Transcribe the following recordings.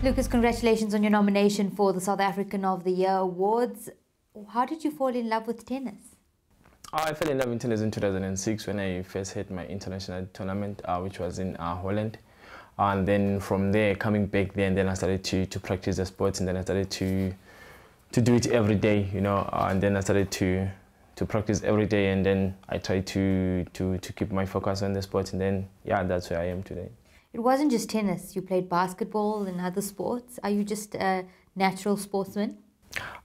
Lucas, congratulations on your nomination for the South African of the Year Awards. How did you fall in love with tennis? I fell in love with tennis in 2006 when I first hit my international tournament, uh, which was in uh, Holland. And then from there, coming back there, and then I started to, to practice the sport, and then I started to to do it every day, you know. Uh, and then I started to to practice every day, and then I tried to to to keep my focus on the sport, and then yeah, that's where I am today. It wasn't just tennis. You played basketball and other sports. Are you just a natural sportsman?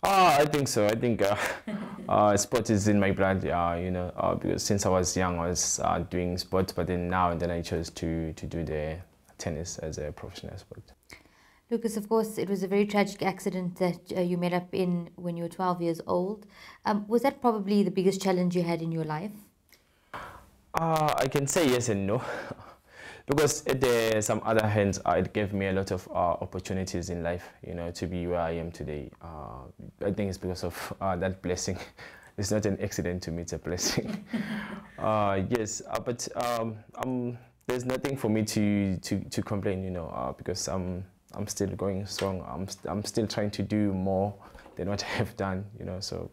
Uh, I think so. I think uh, uh, sport is in my blood. Uh, you know, uh, because since I was young, I was uh, doing sports, but then now and then I chose to to do the tennis as a professional sport. Lucas, of course, it was a very tragic accident that uh, you met up in when you were 12 years old. Um, was that probably the biggest challenge you had in your life? Uh, I can say yes and no. because there some other hands, uh, it gave me a lot of uh, opportunities in life, you know, to be where I am today. Uh, I think it's because of uh, that blessing. it's not an accident to me, it's a blessing. Uh, yes, uh, but um, I'm there's nothing for me to to, to complain, you know, uh, because I'm I'm still going strong. I'm st I'm still trying to do more than what I have done, you know. So.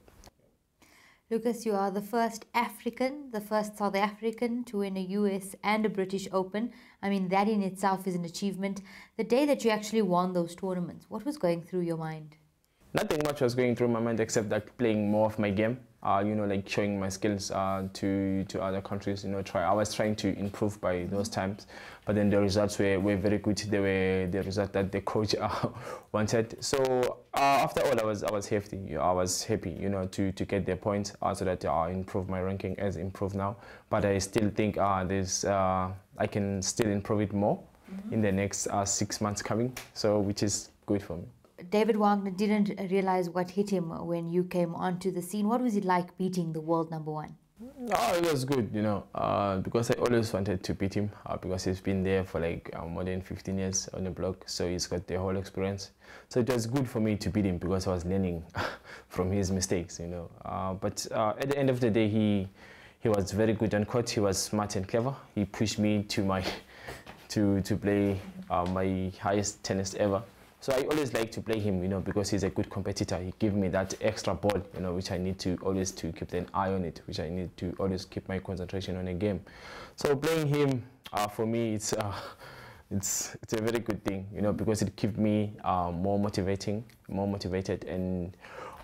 Lucas, you are the first African, the first South African to win a US and a British Open. I mean, that in itself is an achievement. The day that you actually won those tournaments, what was going through your mind? Nothing much was going through my mind except that playing more of my game uh, you know, like showing my skills uh, to to other countries. You know, try. I was trying to improve by those times, but then the results were, were very good. They were the result that the coach uh, wanted. So uh, after all, I was I was happy. I was happy, you know, to to get the points uh, so that I improve my ranking as improved now. But I still think uh, there's I can still improve it more mm -hmm. in the next six months coming. So which is good for me. David Wagner didn't realize what hit him when you came onto the scene. What was it like beating the world number one? Oh, it was good, you know, uh, because I always wanted to beat him uh, because he's been there for like uh, more than 15 years on the block, so he's got the whole experience. So it was good for me to beat him because I was learning from his mistakes, you know. Uh, but uh, at the end of the day, he he was very good on court. He was smart and clever. He pushed me to my to to play uh, my highest tennis ever. So I always like to play him, you know, because he's a good competitor. He gives me that extra ball, you know, which I need to always to keep an eye on it, which I need to always keep my concentration on a game. So playing him, uh, for me, it's uh, it's it's a very good thing, you know, because it keeps me uh, more motivating, more motivated, and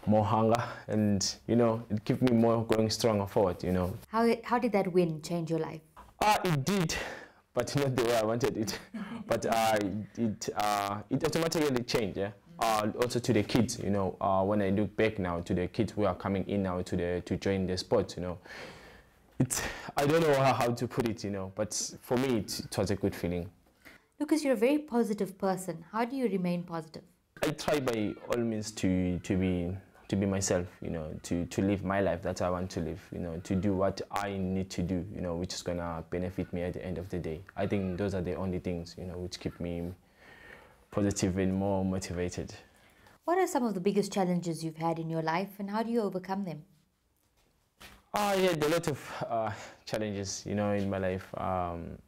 more hunger, and you know, it keeps me more going stronger forward, you know. How how did that win change your life? Uh, it did but not the way I wanted it. but uh, it uh, it automatically changed. Yeah. Uh, also to the kids, you know, uh, when I look back now to the kids who are coming in now to the to join the sport, you know, it's I don't know how, how to put it, you know, but for me it, it was a good feeling. Lucas, you're a very positive person. How do you remain positive? I try by all means to to be to be myself, you know, to, to live my life that I want to live, you know, to do what I need to do, you know, which is going to benefit me at the end of the day. I think those are the only things, you know, which keep me positive and more motivated. What are some of the biggest challenges you've had in your life and how do you overcome them? I uh, had a lot of uh, challenges, you know, in my life, um,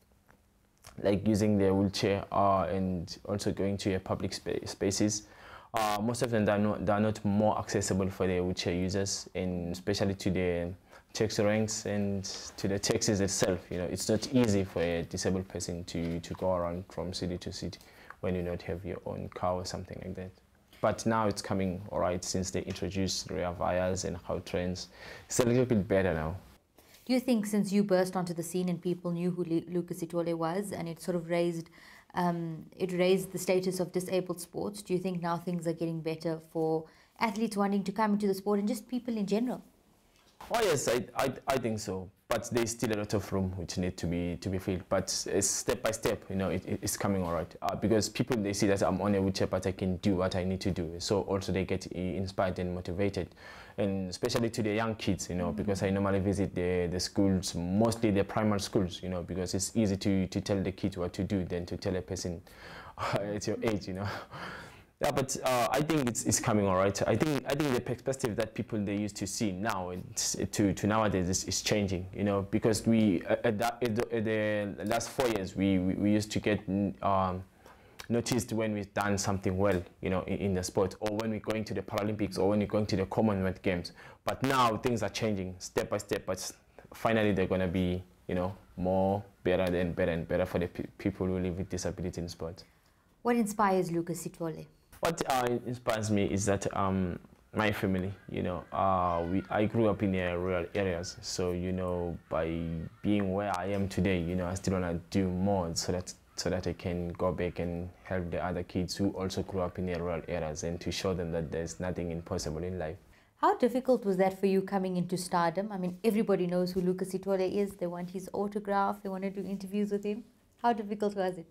like using the wheelchair uh, and also going to a public spa spaces uh, most of them are not, they are not more accessible for the wheelchair users, and especially to the taxi ranks and to the taxis itself. You know, it's not easy for a disabled person to, to go around from city to city when you don't have your own car or something like that. But now it's coming all right since they introduced Rea Vaya and Gautrains. It's a little bit better now. Do you think since you burst onto the scene and people knew who Lucas Sithole was and it sort of raised um, it raised the status of disabled sports. Do you think now things are getting better for athletes wanting to come into the sport and just people in general? Oh yes, I, I, I think so. But there's still a lot of room which need to be to be filled. But it's step by step, you know, it, it's coming all right. Uh, because people they see that I'm on a wheelchair, but I can do what I need to do. So also they get inspired and motivated, and especially to the young kids, you know, because I normally visit the the schools, mostly the primary schools, you know, because it's easy to to tell the kids what to do than to tell a person at your age, you know. Yeah, but uh, I think it's, it's coming all right. I think I think the perspective that people they used to see now to to nowadays is, is changing. You know, because we at, that, at the last four years we, we, we used to get um, noticed when we've done something well, you know, in, in, the sport, or when we're going to the Paralympics, or when we're going to the Commonwealth Games. But now things are changing step by step. But finally, they're going to be, you know, more better and better and better for the pe people who live with disability in sport. What inspires Lucas Sithole? What uh, inspires me is that um, my family, you know, uh, we, I grew up in the rural areas. So, you know, by being where I am today, you know, I still want to do more so that so that I can go back and help the other kids who also grew up in the rural areas and to show them that there's nothing impossible in life. How difficult was that for you coming into stardom? I mean, everybody knows who Lucas Sithole is. They want his autograph. They want to do interviews with him. How difficult was it?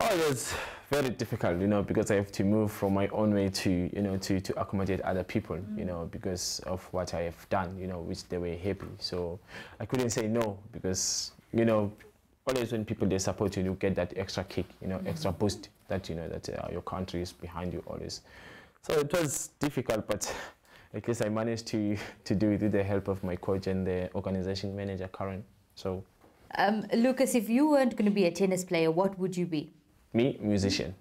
Oh, it was very difficult, you know, because I have to move from my own way to, you know, to, to accommodate other people, mm. you know, because of what I have done, you know, which they were happy. So I couldn't say no because, you know, always when people they support you, you get that extra kick, you know, mm extra boost that you know that uh, your country is behind you always. So it was difficult, but at least I managed to to do it with the help of my coach and the organization manager, Karen. So, um, Lucas, if you weren't going to be a tennis player, what would you be? Me, musician.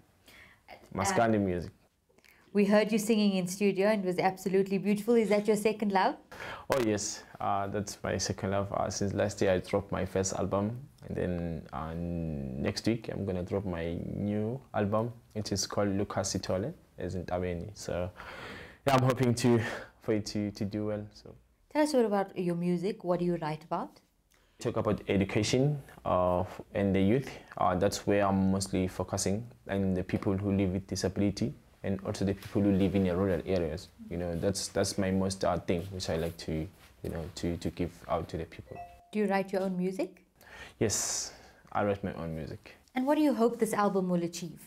Maskandi uh, music. We heard you singing in studio and it was absolutely beautiful. Is that your second love? Oh yes, uh, that's my second love. Uh, since last year I dropped my first album and then uh, next week I'm gonna drop my new album It is called Lucas Sithole as in Tabeni. So yeah, I'm hoping to for it to, to do well. So Tell us a bit about your music. What do you write about? Talk about education uh, and the youth. Uh, that's where I'm mostly focusing, and the people who live with disability, and also the people who live in the rural areas. You know, that's that's my most uh, thing, which I like to, you know, to to give out to the people. Do you write your own music? Yes, I write my own music. And what do you hope this album will achieve?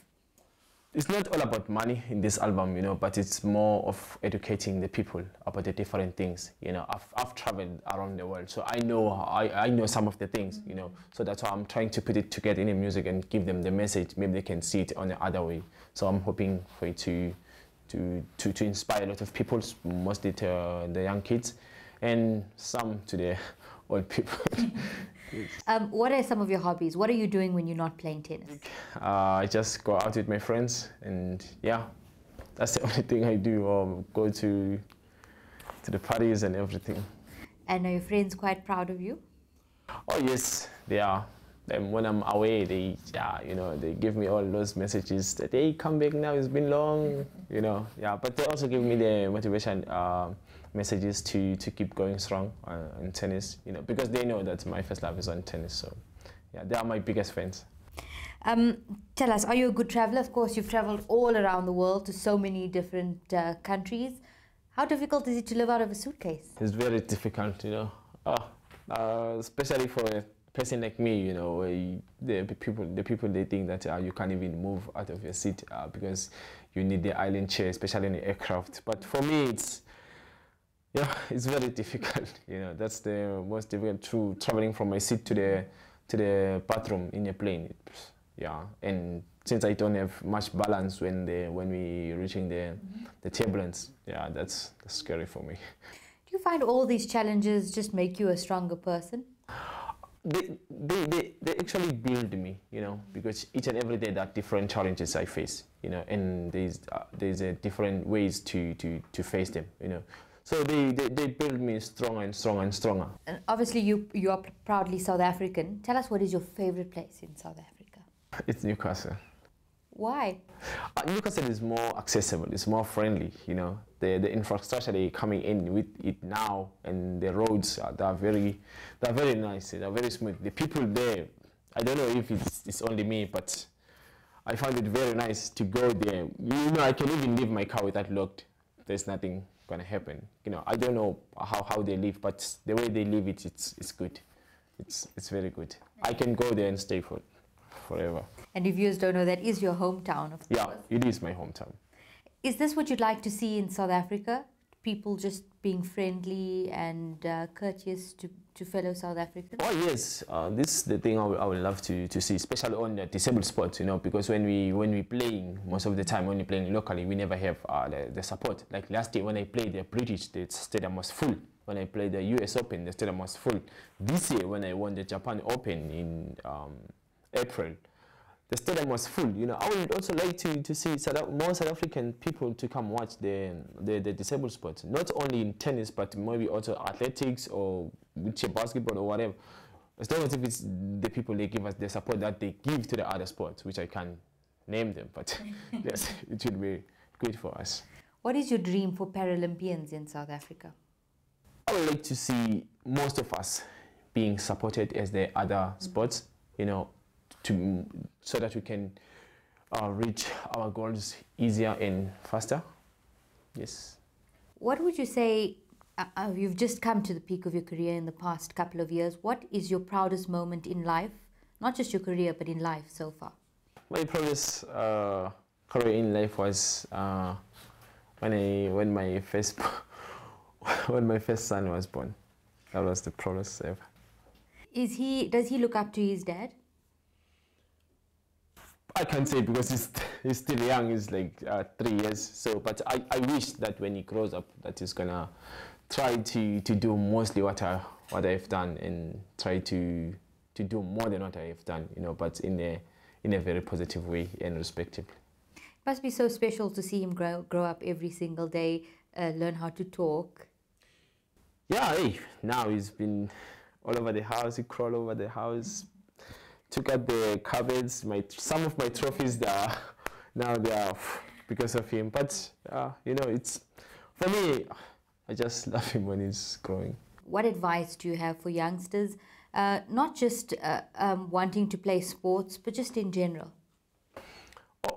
It's not all about money in this album, you know, but it's more of educating the people about the different things. You know, I've, I've traveled around the world, so I know I, I know some of the things, you know. So that's why I'm trying to put it together in the music and give them the message. Maybe they can see it on the other way. So I'm hoping for it to to to, to inspire a lot of people, mostly to uh, the young kids, and some to the old people. Um, what are some of your hobbies? What are you doing when you're not playing tennis? Uh, I just go out with my friends, and yeah, that's the only thing I do. Or go to to the parties and everything. And are your friends quite proud of you? Oh yes, they are. Then when I'm away, they yeah, you know, they give me all those messages that hey, come back now. It's been long, you know. Yeah, but they also give me the motivation. Uh, messages to to keep going strong uh, in tennis, you know, because they know that my first love is on tennis. So, yeah, they are my biggest fans. Um, tell us, are you a good traveler? Of course, you've traveled all around the world to so many different uh, countries. How difficult is it to live out of a suitcase? It's very difficult, you know, oh, uh, especially for a person like me, you know, the people, the people they think that uh, you can't even move out of your seat uh, because you need the aisle chair, especially in the aircraft. But for me, it's yeah, it's very difficult. You know, that's the most difficult. to traveling from my seat to the to the bathroom in a plane. yeah, and since I don't have much balance when the when we reaching the the turbulence, yeah, that's, that's scary for me. Do you find all these challenges just make you a stronger person? They, they, they, they actually build me, you know, because each and every day there are different challenges I face, you know, and there's, uh, there's uh, different ways to, to, to face them, you know. So they, they, they build me stronger and stronger and stronger. And obviously, you, you are proudly South African. Tell us what is your favorite place in South Africa? It's Newcastle. Why? Uh, Newcastle is more accessible, it's more friendly, you know. The, the infrastructure they are coming in with it now and the roads, are, they are very, they are very nice, they are very smooth. The people there, I don't know if it's, it's only me, but I found it very nice to go there. You know, I can even leave my car without locked. There's nothing gonna happen. You know, I don't know how, how they live, but the way they live it, it's it's good. It's it's very good. I can go there and stay for forever. And if viewers don't know, that is your hometown, of course. Yeah, it is my hometown. Is this what you'd like to see in South Africa? People just being friendly and uh, courteous to to fellow South Africans? Oh yes, uh, this is the thing I would, I would love to, to see, especially on the disabled sports. You know, because when we when we playing most of the time when we're playing locally, we never have uh, the, the support. Like last year when I played the British, the stadium was full. When I played the US Open, the stadium was full. This year when I won the Japan Open in um, April, the stadium was full. You know, I would also like to, to see South, more South African people to come watch the, the, the disabled sports, not only in tennis, but maybe also athletics or basketball or whatever. As long as if it's the people they give us the support that they give to the other sports, which I can name them, but yes, it would be great for us. What is your dream for Paralympians in South Africa? I would like to see most of us being supported as the other mm -hmm. sports, you know, to so that we can uh, reach our goals easier and faster. Yes. What would you say? Uh, uh, you've just come to the peak of your career in the past couple of years. What is your proudest moment in life? Not just your career, but in life so far. My proudest uh, career in life was uh, when I when my first when my first son was born. That was the proudest ever. Is he? Does he look up to his dad? I can't say because he's, he's still young, he's like uh, three years. So, but I, I wish that when he grows up, that he's gonna try to, to do mostly what I what I've done and try to to do more than what I've done, you know, but in a in a very positive way and respectively. It must be so special to see him grow grow up every single day, uh, learn how to talk. Yeah, hey, now he's been all over the house. He crawl over the house, took out the cupboards. My some of my trophies there now they are because of him. But uh, you know, it's for me. I just love him when he's growing. What advice do you have for youngsters, uh, not just uh, um, wanting to play sports, but just in general?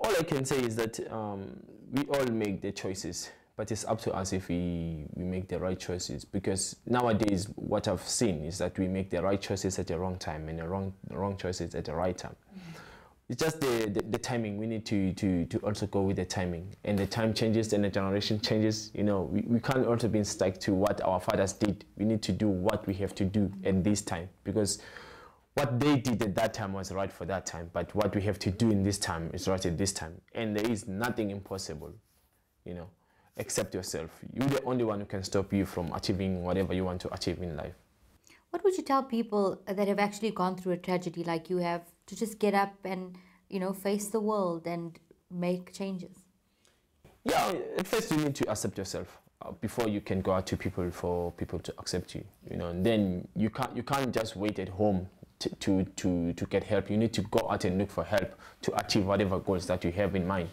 All I can say is that um, we all make the choices but it's up to us if we, we make the right choices because nowadays what I've seen is that we make the right choices at the wrong time and the wrong, wrong choices at the right time. Mm -hmm. It's just the, the, the, timing. We need to, to, to also go with the timing. And the time changes and the generation changes. You know, we, we can't also be stuck to what our fathers did. We need to do what we have to do at this time because what they did at that time was right for that time. But what we have to do in this time is right at this time. And there is nothing impossible, you know accept yourself. You're the only one who can stop you from achieving whatever you want to achieve in life. What would you tell people that have actually gone through a tragedy like you have to just get up and, you know, face the world and make changes? Yeah, at first you need to accept yourself uh, before you can go out to people for people to accept you. You know, and then you can't you can't just wait at home to, to, to, to get help. You need to go out and look for help to achieve whatever goals that you have in mind.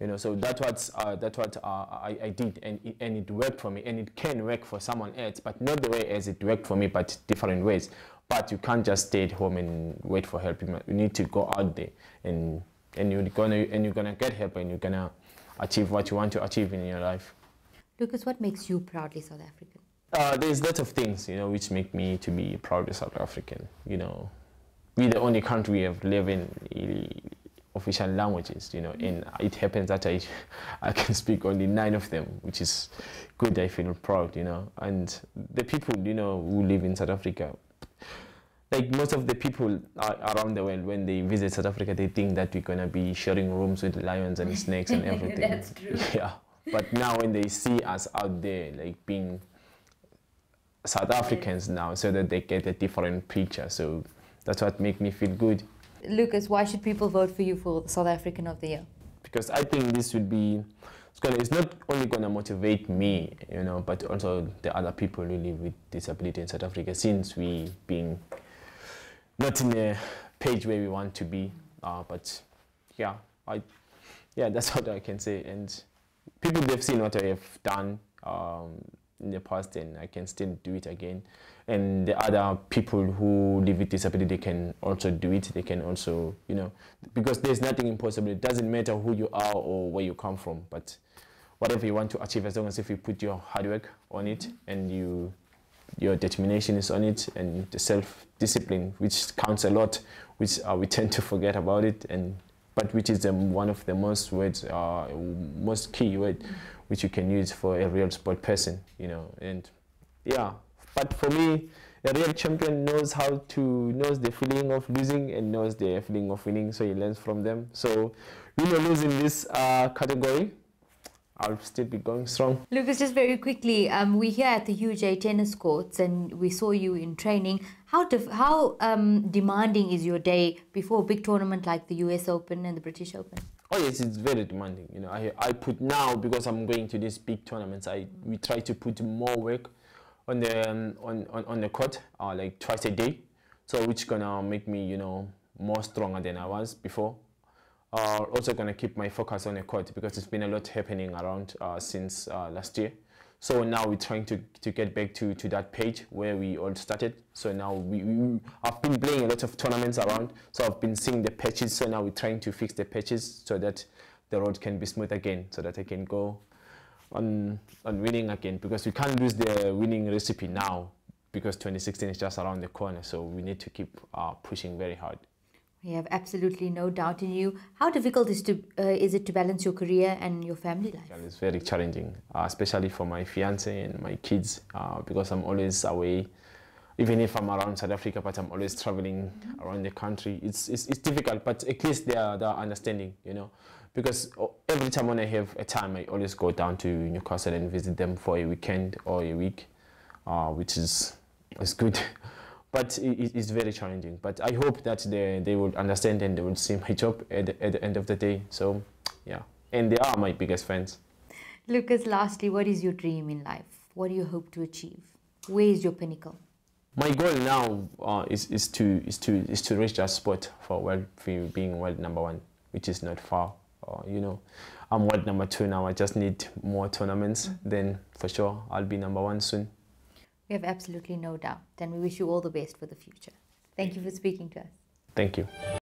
You know, so that's what uh, that's what uh, I, I did, and it, and it worked for me, and it can work for someone else, but not the way as it worked for me, but different ways. But you can't just stay at home and wait for help. You need to go out there, and and you're gonna and you're gonna get help, and you're gonna achieve what you want to achieve in your life. Lucas, what makes you proudly South African? Uh, there's lots of things, you know, which make me to be proudly South African. You know, we're the only country we have lived in official languages, you know, and it happens that I, I can speak only nine of them, which is good. I feel proud, you know, and the people, you know, who live in South Africa, like most of the people around the world, when they visit South Africa, they think that we're gonna be sharing rooms with lions and snakes and everything. That's true. Yeah, but now when they see us out there, like being South Africans now, so that they get a different picture. So that's what make me feel good. Lucas, why should people vote for you for the South African of the Year? Because I think this would be, it's, gonna, it's not only going to motivate me, you know, but also the other people live with disability in South Africa since we being not in a page where we want to be. Uh, but yeah, I, yeah, that's what I can say. And people, they've seen what I have done um, in the past and I can still do it again. And the other people who live with disability they can also do it. They can also you know because there's nothing impossible. It doesn't matter who you are or where you come from but whatever you want to achieve as long as if you put your hard work on it and you your determination is on it and the self-discipline which counts a lot which uh, we tend to forget about it and but which is um, one of the most words uh, most key word which you can use for a real sport person you know and yeah but for me, a real champion knows how to knows the feeling of losing and knows the feeling of winning, so he learns from them. So, or lose in this uh, category, I'll still be going strong. Lucas, just very quickly, um, we're here at the UJ tennis courts and we saw you in training. How def- how um, demanding is your day before a big tournament like the US Open and the British Open? Oh yes, it's very demanding. You know, I I put now because I'm going to these big tournaments. I we try to put more work on the um, on, on on the court, uh, like twice a day. So which gonna make me you know more stronger than I was before. Uh, also gonna keep my focus on the court because it's been a lot happening around uh, since uh, last year. So now we're trying to, to get back to, to that page where we all started. So now we, we I've been playing a lot of tournaments around. So I've been seeing the patches. So now we're trying to fix the patches so that the road can be smooth again, so that I can go on on winning again. Because we can't lose the winning recipe now because 2016 is just around the corner. So we need to keep uh, pushing very hard. We have absolutely no doubt in you. How difficult is to uh, is it to balance your career and your family life? It's very challenging, uh, especially for my fiance and my kids, uh, because I'm always away. Even if I'm around South Africa, but I'm always traveling mm -hmm. around the country. It's, it's, it's difficult, but at least they are, they are understanding, you know. Because every time when I have a time, I always go down to Newcastle and visit them for a weekend or a week, uh, which is, is good. but it, it's very challenging. But I hope that they, they will understand and they will see my job at the, at the end of the day. So, yeah. And they are my biggest fans. Lucas, lastly, what is your dream in life? What do you hope to achieve? Where is your pinnacle? My goal now uh, is, is, to, is, to, is to reach that spot for world, for being world number one, which is not far. Uh, you know, I'm world number two now. I just need more tournaments. Mm -hmm. Then for sure I'll be number one soon. We have absolutely no doubt. And we wish you all the best for the future. Thank you for speaking to us. Thank you.